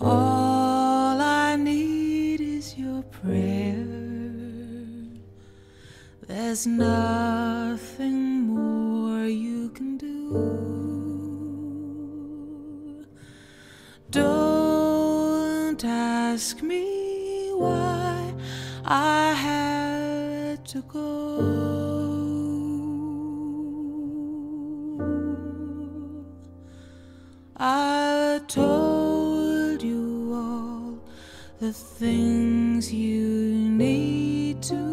All I need is your prayer. There's nothing more you can do. Don't ask me why I had to go. The things you need to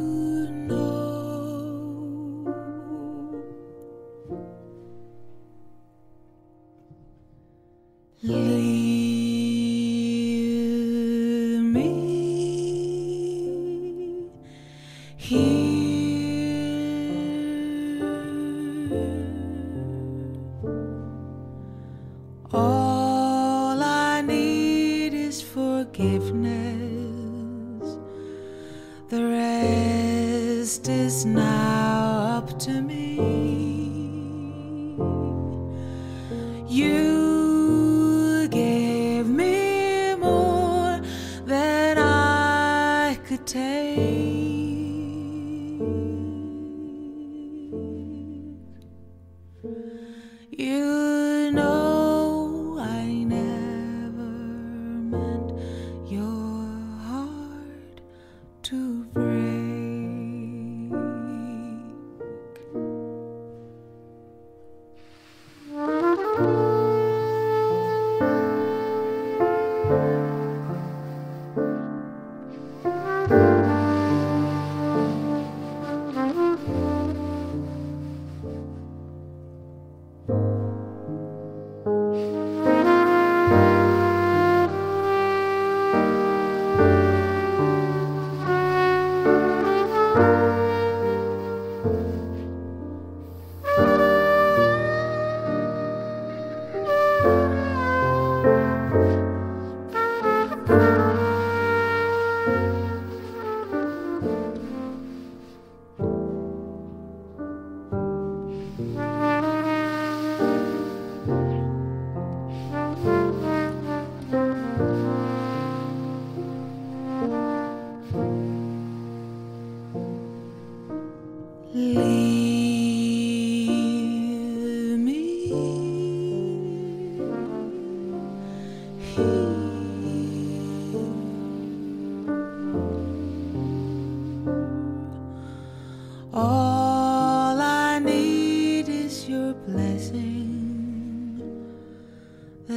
forgiveness. The rest is now up to me. You gave me more than I could take.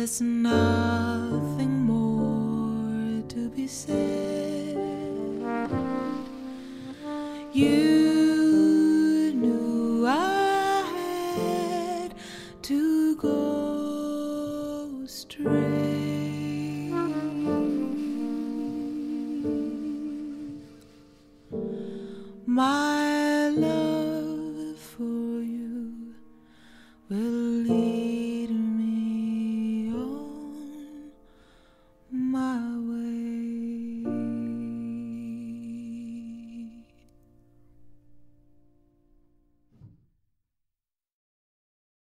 There's nothing more to be said. You strength. My